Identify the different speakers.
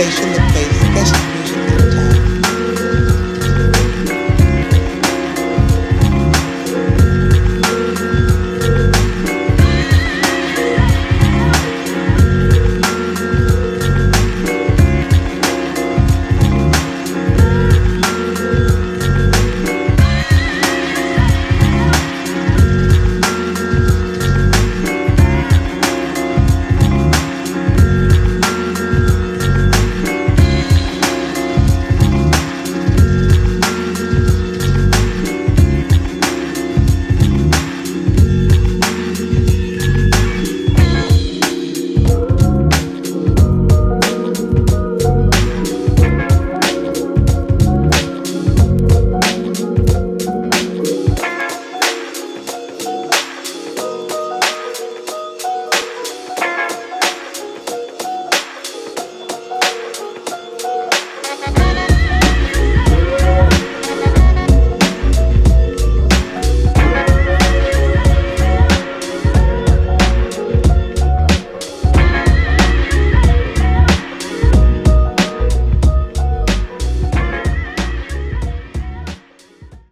Speaker 1: face in the face.